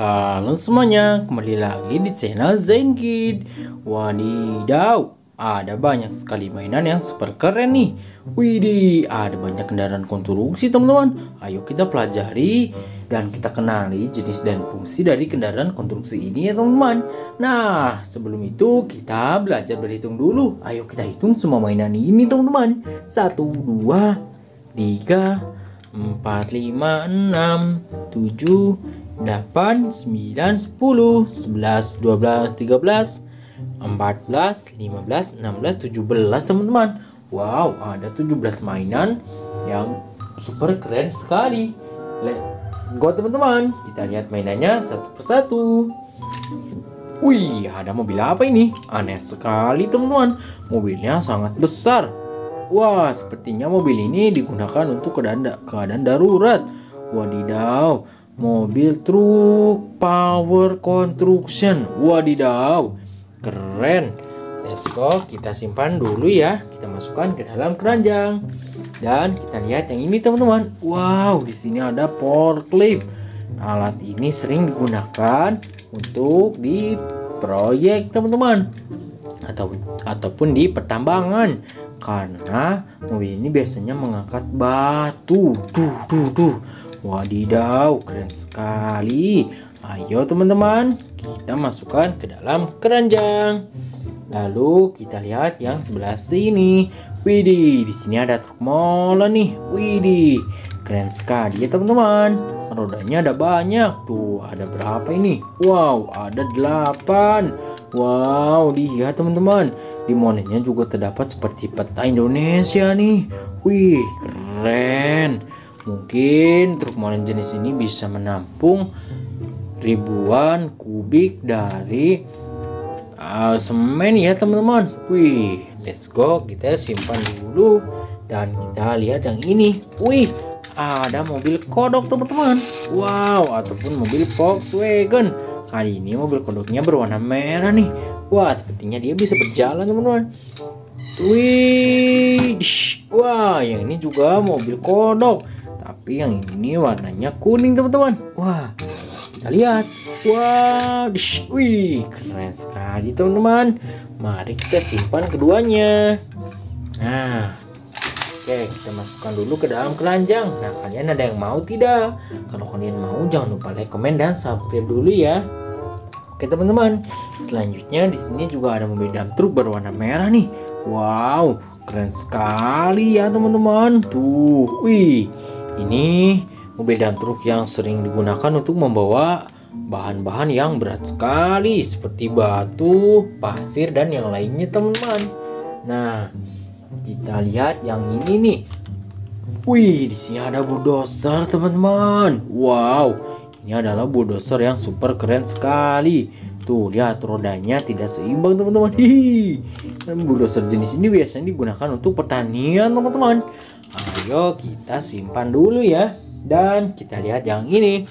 Halo semuanya, kembali lagi di channel Zain Kid. Wadidaw, ada banyak sekali mainan yang super keren nih. Widih, ada banyak kendaraan konstruksi teman-teman. Ayo kita pelajari dan kita kenali jenis dan fungsi dari kendaraan konstruksi ini ya teman-teman. Nah, sebelum itu kita belajar berhitung dulu. Ayo kita hitung semua mainan ini teman-teman. Satu, dua, tiga, empat, lima, enam, tujuh, delapan, sembilan, sepuluh, sebelas, dua belas, tiga belas, empat belas, lima belas, enam belas, tujuh belas teman-teman. Wow, ada 17 mainan yang super keren sekali. Let's go teman-teman. Kita lihat mainannya satu persatu. Wih, ada mobil apa ini? Aneh sekali teman-teman. Mobilnya sangat besar. Wah, sepertinya mobil ini digunakan untuk keadaan, keadaan darurat. Wadidaw, mobil truk power construction. Wadidaw, keren. Let's go, kita simpan dulu ya. Kita masukkan ke dalam keranjang. Dan kita lihat yang ini teman-teman. Wow, di sini ada forklift. Alat ini sering digunakan untuk di proyek teman-teman atau ataupun di pertambangan karena mobil ini biasanya mengangkat batu. Duh, duh, duh. Wadidaw, keren sekali. Ayo teman-teman, kita masukkan ke dalam keranjang. Lalu kita lihat yang sebelah sini. Widih, di sini ada truk molen nih. Widih, keren sekali ya teman-teman. Rodanya ada banyak tuh. Ada berapa ini? Wow, ada delapan. Wow, lihat teman-teman. Di monenya juga terdapat seperti peta Indonesia nih. Wih, keren. Mungkin truk molen jenis ini bisa menampung ribuan kubik dari uh, semen ya teman-teman wih let's go kita simpan dulu dan kita lihat yang ini wih ada mobil kodok teman-teman wow ataupun mobil Volkswagen kali ini mobil kodoknya berwarna merah nih. Wah sepertinya dia bisa berjalan teman-teman. Wih wah yang ini juga mobil kodok. Tapi yang ini warnanya kuning teman-teman. Wah kita lihat. Wow dish, wih keren sekali teman-teman. Mari kita simpan keduanya. Nah oke kita masukkan dulu ke dalam keranjang. Nah kalian ada yang mau tidak? Kalau kalian mau jangan lupa like komen dan subscribe dulu ya oke teman-teman selanjutnya di sini juga ada mobil dump truk berwarna merah nih wow keren sekali ya teman-teman tuh wih ini mobil dan truk yang sering digunakan untuk membawa bahan-bahan yang berat sekali seperti batu, pasir dan yang lainnya teman-teman. Nah, kita lihat yang ini nih. Wih, di sini ada bulldozer teman-teman. Wow, ini adalah bulldozer yang super keren sekali. Tuh, lihat rodanya tidak seimbang teman-teman. Dan bulldozer jenis ini biasanya digunakan untuk pertanian teman-teman. Ayo kita simpan dulu ya. Dan kita lihat yang ini.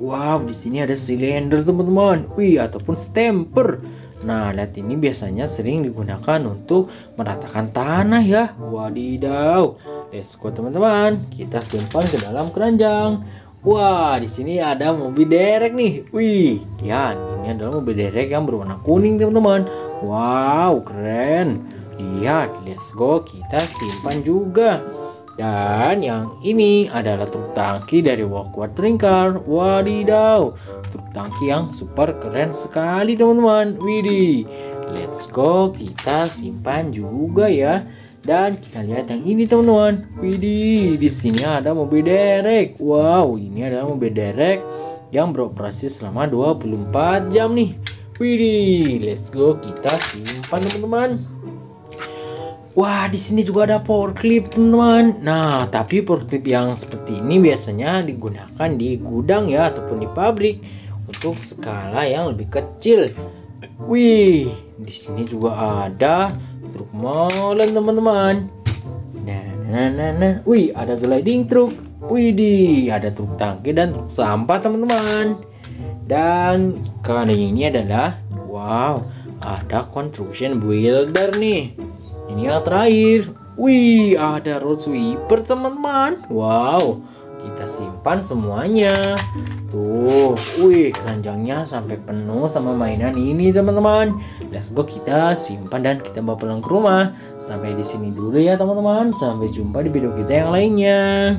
Wow, di sini ada silinder teman-teman. Wih, ataupun stamper. Nah, lihat ini biasanya sering digunakan untuk meratakan tanah ya. Wadidaw. Let's go teman-teman. Kita simpan ke dalam keranjang. Wah, di sini ada mobil derek nih. Wih, lihat ini adalah mobil derek yang berwarna kuning teman-teman. Wow, keren. Lihat, let's go. Kita simpan juga. Dan yang ini adalah truk tangki dari Walkward Car. Wadidaw, truk tangki yang super keren sekali teman-teman. Widih, let's go kita simpan juga ya. Dan kita lihat yang ini teman-teman. Widih, di sini ada mobil derek. Wow, ini adalah mobil derek yang beroperasi selama 24 jam nih. Widih, let's go kita simpan teman-teman. Wah, di sini juga ada forklift, teman-teman. Nah, tapi forklift yang seperti ini biasanya digunakan di gudang ya ataupun di pabrik untuk skala yang lebih kecil. Wih, di sini juga ada truk molen, teman-teman. Nah, nah, nah, nah. Wih, ada gliding truk. Wih, di ada truk tangki dan truk sampah, teman-teman. Dan karena ini adalah wow, ada construction builder nih. Ini yang terakhir. Wih, ada road sweeper teman-teman. Wow, kita simpan semuanya. Tuh wih keranjangnya sampai penuh sama mainan ini teman-teman. Let's go kita simpan dan kita bawa pulang ke rumah. Sampai di sini dulu ya teman-teman. Sampai jumpa di video kita yang lainnya